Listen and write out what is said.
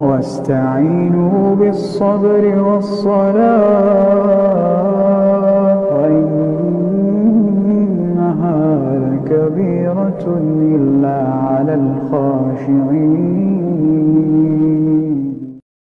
واستعينوا بالصبر والصلاة إنها لكبيرة إلا على الخاشعين.